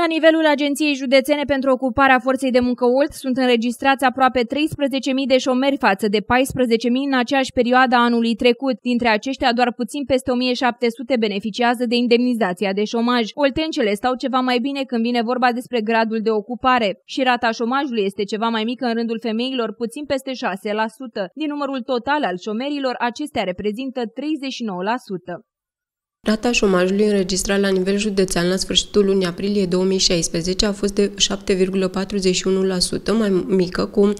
La nivelul Agenției Județene pentru Ocuparea Forței de Muncă OLT sunt înregistrați aproape 13.000 de șomeri față de 14.000 în aceeași perioadă a anului trecut. Dintre aceștia, doar puțin peste 1.700 beneficiază de indemnizația de șomaj. Oltencele stau ceva mai bine când vine vorba despre gradul de ocupare și rata șomajului este ceva mai mică în rândul femeilor, puțin peste 6%. Din numărul total al șomerilor, acestea reprezintă 39%. Rata șomajului înregistrat la nivel județean la sfârșitul lunii aprilie 2016 a fost de 7,41%, mai mică cu 0,20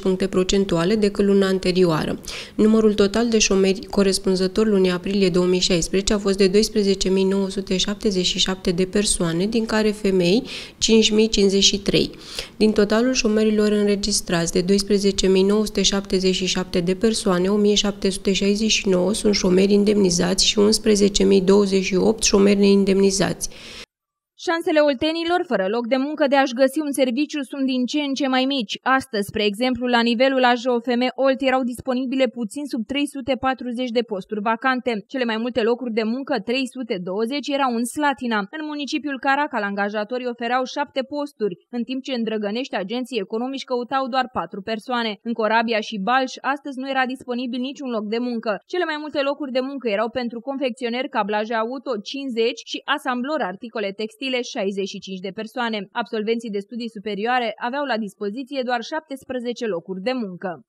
puncte procentuale decât luna anterioară. Numărul total de șomeri corespunzător lunii aprilie 2016 a fost de 12.977 de persoane, din care femei 5.053. Din totalul șomerilor înregistrați de 12.977 de persoane, 1.769 sunt șomeri indemnizați și 11.028 șomeri neindemnizați. Șansele oltenilor, fără loc de muncă de a-și găsi un serviciu, sunt din ce în ce mai mici. Astăzi, spre exemplu, la nivelul AJOFM Olt erau disponibile puțin sub 340 de posturi vacante. Cele mai multe locuri de muncă, 320, erau în Slatina. În municipiul Caracal, angajatorii ofereau șapte posturi, în timp ce în Drăgănești agenții economici căutau doar patru persoane. În Corabia și Balș, astăzi nu era disponibil niciun loc de muncă. Cele mai multe locuri de muncă erau pentru confecționeri, cablaje auto, 50 și asamblor articole textile zile 65 de persoane. Absolvenții de studii superioare aveau la dispoziție doar 17 locuri de muncă.